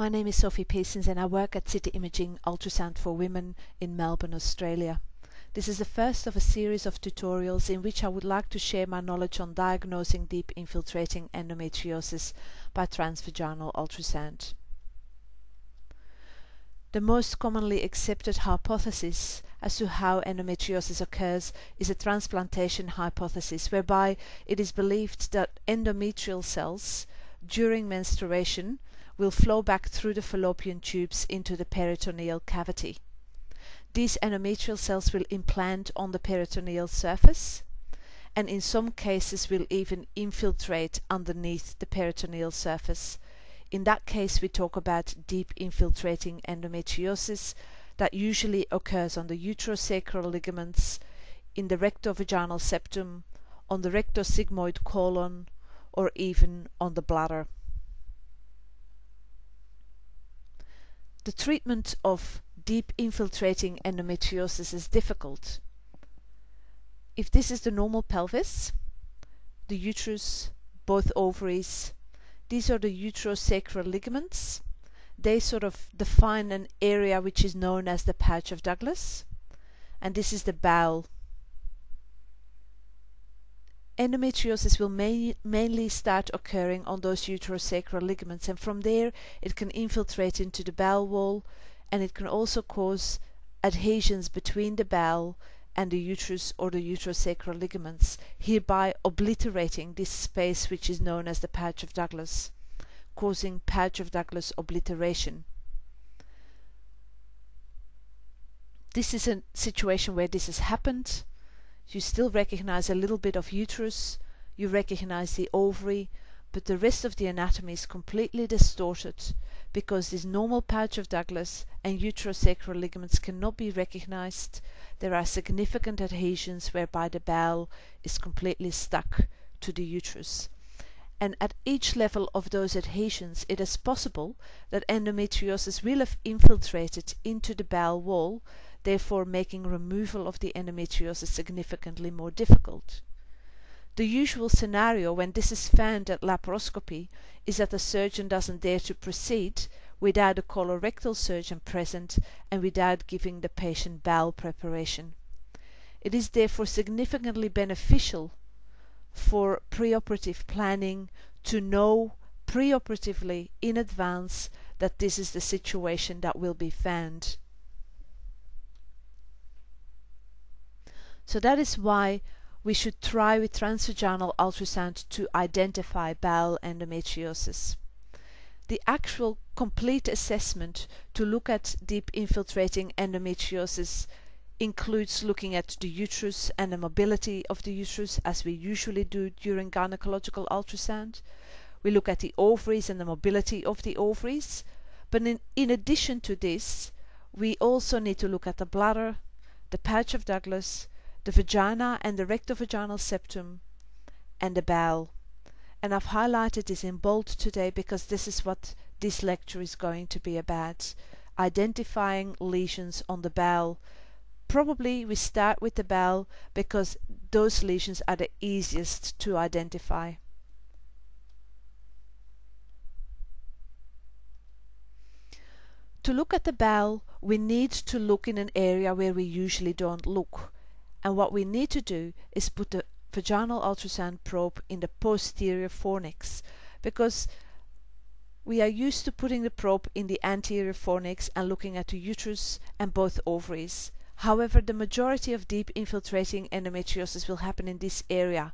My name is Sophie Parsons and I work at City Imaging Ultrasound for Women in Melbourne, Australia. This is the first of a series of tutorials in which I would like to share my knowledge on diagnosing deep infiltrating endometriosis by transvaginal ultrasound. The most commonly accepted hypothesis as to how endometriosis occurs is a transplantation hypothesis, whereby it is believed that endometrial cells during menstruation will flow back through the fallopian tubes into the peritoneal cavity. These endometrial cells will implant on the peritoneal surface and in some cases will even infiltrate underneath the peritoneal surface. In that case, we talk about deep infiltrating endometriosis that usually occurs on the uterosacral ligaments, in the rectovaginal septum, on the rectosigmoid colon, or even on the bladder. The treatment of deep infiltrating endometriosis is difficult. If this is the normal pelvis, the uterus, both ovaries, these are the uterosacral ligaments. They sort of define an area which is known as the pouch of Douglas, and this is the bowel endometriosis will main, mainly start occurring on those uterosacral ligaments and from there it can infiltrate into the bowel wall and it can also cause adhesions between the bowel and the uterus or the uterosacral ligaments, hereby obliterating this space which is known as the pouch of Douglas, causing pouch of Douglas obliteration. This is a situation where this has happened you still recognize a little bit of uterus, you recognize the ovary, but the rest of the anatomy is completely distorted because this normal pouch of Douglas and uterosacral ligaments cannot be recognized. There are significant adhesions whereby the bowel is completely stuck to the uterus. And at each level of those adhesions, it is possible that endometriosis will have infiltrated into the bowel wall therefore making removal of the endometriosis significantly more difficult. The usual scenario when this is found at laparoscopy is that the surgeon doesn't dare to proceed without a colorectal surgeon present and without giving the patient bowel preparation. It is therefore significantly beneficial for preoperative planning to know preoperatively in advance that this is the situation that will be found. So that is why we should try with transvaginal ultrasound to identify bowel endometriosis. The actual complete assessment to look at deep infiltrating endometriosis includes looking at the uterus and the mobility of the uterus as we usually do during gynecological ultrasound. We look at the ovaries and the mobility of the ovaries. But in, in addition to this, we also need to look at the bladder, the pouch of Douglas, the vagina and the rectovaginal septum, and the bowel. And I've highlighted this in bold today because this is what this lecture is going to be about. Identifying lesions on the bowel. Probably we start with the bowel because those lesions are the easiest to identify. To look at the bowel, we need to look in an area where we usually don't look. And what we need to do is put the vaginal ultrasound probe in the posterior fornix because we are used to putting the probe in the anterior fornix and looking at the uterus and both ovaries. However, the majority of deep infiltrating endometriosis will happen in this area,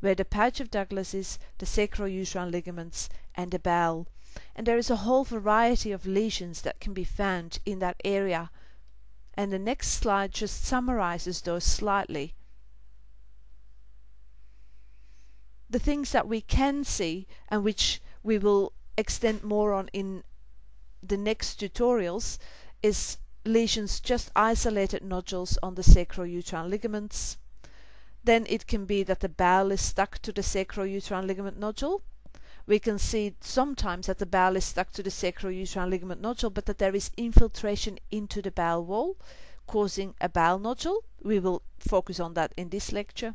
where the pouch of Douglas is, the sacrouterine ligaments, and the bowel. And there is a whole variety of lesions that can be found in that area and the next slide just summarizes those slightly. The things that we can see and which we will extend more on in the next tutorials is lesions, just isolated nodules on the sacrouterine ligaments. Then it can be that the bowel is stuck to the sacrouterine ligament nodule we can see sometimes that the bowel is stuck to the sacrouterine ligament nodule, but that there is infiltration into the bowel wall, causing a bowel nodule. We will focus on that in this lecture.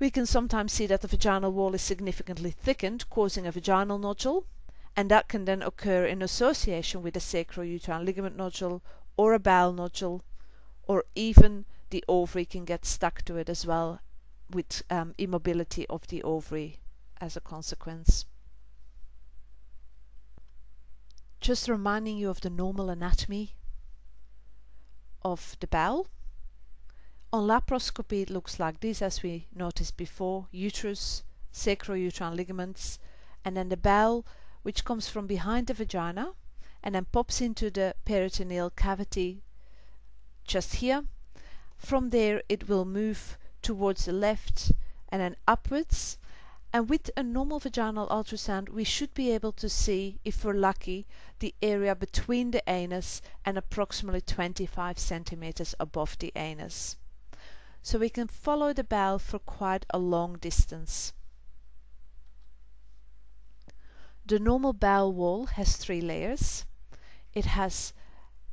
We can sometimes see that the vaginal wall is significantly thickened, causing a vaginal nodule. and that can then occur in association with a sacrouterine ligament nodule or a bowel nodule, or even the ovary can get stuck to it as well with um, immobility of the ovary as a consequence. Just reminding you of the normal anatomy of the bowel. On laparoscopy it looks like this as we noticed before, uterus, sacrouterine ligaments, and then the bowel which comes from behind the vagina and then pops into the peritoneal cavity just here. From there it will move towards the left and then upwards. And with a normal vaginal ultrasound, we should be able to see, if we're lucky, the area between the anus and approximately 25 centimeters above the anus. So we can follow the bowel for quite a long distance. The normal bowel wall has three layers. It has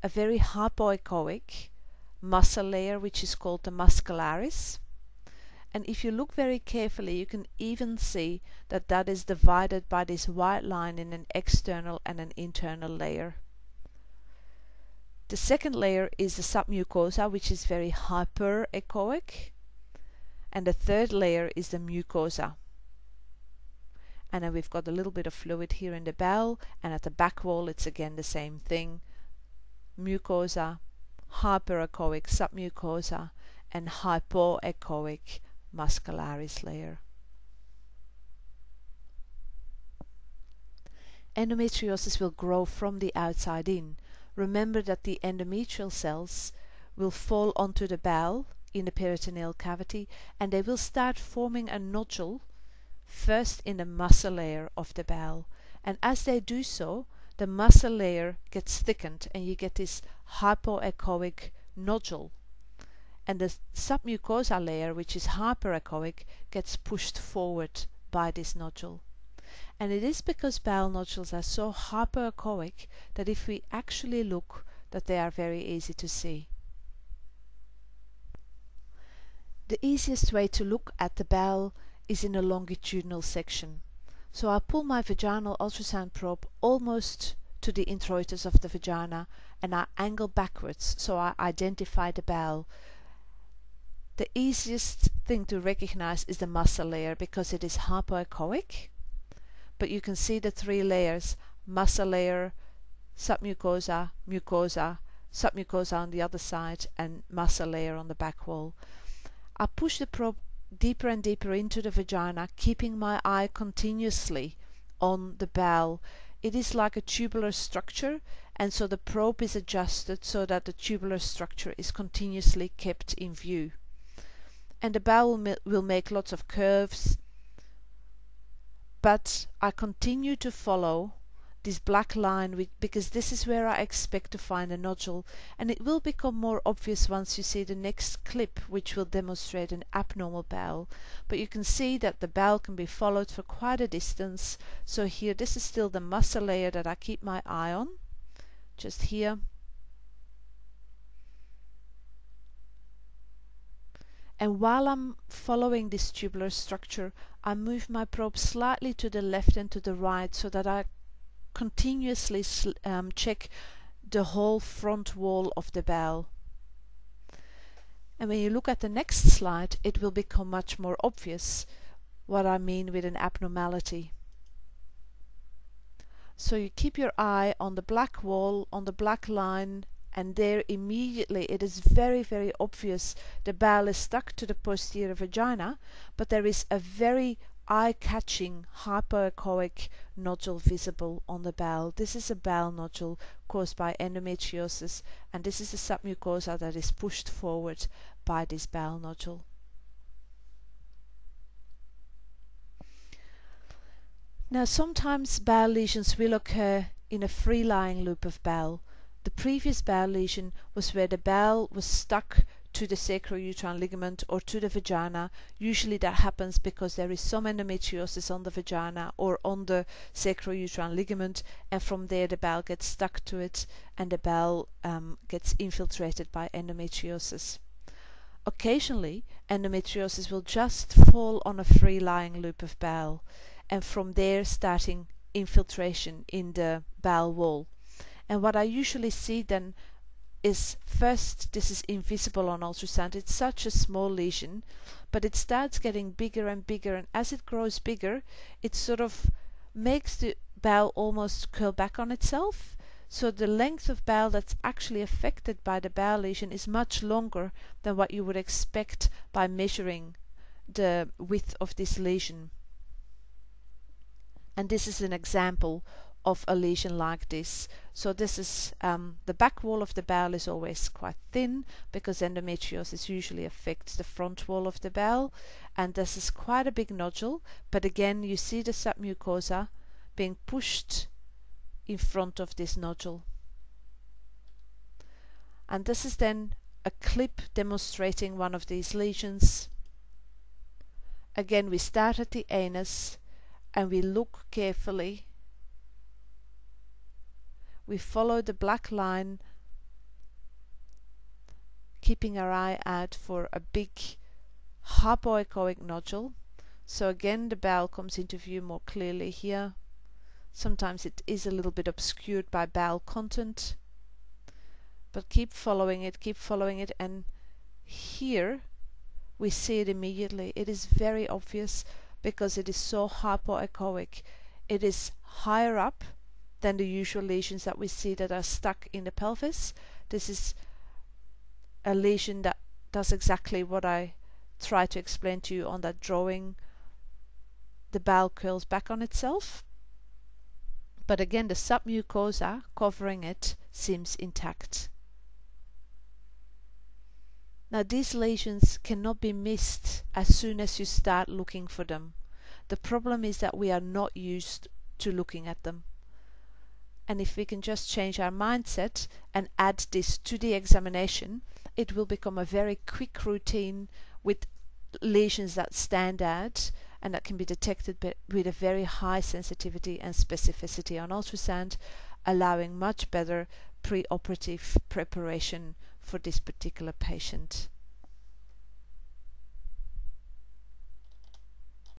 a very hypoechoic muscle layer which is called the muscularis. And if you look very carefully, you can even see that that is divided by this white line in an external and an internal layer. The second layer is the submucosa, which is very hyperechoic. And the third layer is the mucosa and then we've got a little bit of fluid here in the bowel and at the back wall it's again the same thing mucosa hyperechoic submucosa and hypoechoic muscularis layer endometriosis will grow from the outside in remember that the endometrial cells will fall onto the bowel in the peritoneal cavity and they will start forming a nodule first in the muscle layer of the bowel. And as they do so, the muscle layer gets thickened and you get this hypoechoic nodule. And the submucosa layer, which is hyperechoic, gets pushed forward by this nodule. And it is because bowel nodules are so hyperechoic that if we actually look, that they are very easy to see. The easiest way to look at the bowel is in a longitudinal section. So I pull my vaginal ultrasound probe almost to the introitus of the vagina and I angle backwards so I identify the bowel. The easiest thing to recognize is the muscle layer because it is hypoechoic. But you can see the three layers muscle layer, submucosa, mucosa, submucosa on the other side, and muscle layer on the back wall. I push the probe deeper and deeper into the vagina, keeping my eye continuously on the bowel. It is like a tubular structure, and so the probe is adjusted so that the tubular structure is continuously kept in view. And the bowel will make lots of curves, but I continue to follow this black line because this is where I expect to find a nodule and it will become more obvious once you see the next clip which will demonstrate an abnormal bowel but you can see that the bowel can be followed for quite a distance. So here this is still the muscle layer that I keep my eye on. Just here and while I'm following this tubular structure I move my probe slightly to the left and to the right so that I continuously um, check the whole front wall of the bowel. And when you look at the next slide, it will become much more obvious what I mean with an abnormality. So you keep your eye on the black wall, on the black line, and there immediately it is very, very obvious the bowel is stuck to the posterior vagina, but there is a very eye-catching hypoechoic nodule visible on the bowel. This is a bowel nodule caused by endometriosis and this is the submucosa that is pushed forward by this bowel nodule. Now sometimes bowel lesions will occur in a free-lying loop of bowel. The previous bowel lesion was where the bowel was stuck to the sacrouterine ligament or to the vagina. Usually that happens because there is some endometriosis on the vagina or on the sacrouterine ligament and from there the bowel gets stuck to it and the bowel um, gets infiltrated by endometriosis. Occasionally endometriosis will just fall on a free lying loop of bowel and from there starting infiltration in the bowel wall. And what I usually see then is first this is invisible on ultrasound. It's such a small lesion, but it starts getting bigger and bigger, and as it grows bigger, it sort of makes the bowel almost curl back on itself. So the length of bowel that's actually affected by the bowel lesion is much longer than what you would expect by measuring the width of this lesion. And this is an example of a lesion like this. So this is um, the back wall of the bowel is always quite thin because endometriosis usually affects the front wall of the bowel and this is quite a big nodule but again you see the submucosa being pushed in front of this nodule. And this is then a clip demonstrating one of these lesions. Again we start at the anus and we look carefully we follow the black line, keeping our eye out for a big hypoechoic nodule. So again, the bowel comes into view more clearly here. Sometimes it is a little bit obscured by bowel content. But keep following it, keep following it, and here we see it immediately. It is very obvious because it is so hypoechoic. It is higher up than the usual lesions that we see that are stuck in the pelvis. This is a lesion that does exactly what I try to explain to you on that drawing. The bowel curls back on itself. But again, the submucosa covering it seems intact. Now, these lesions cannot be missed as soon as you start looking for them. The problem is that we are not used to looking at them. And if we can just change our mindset and add this to the examination, it will become a very quick routine with lesions that stand out and that can be detected with a very high sensitivity and specificity on ultrasound, allowing much better preoperative preparation for this particular patient.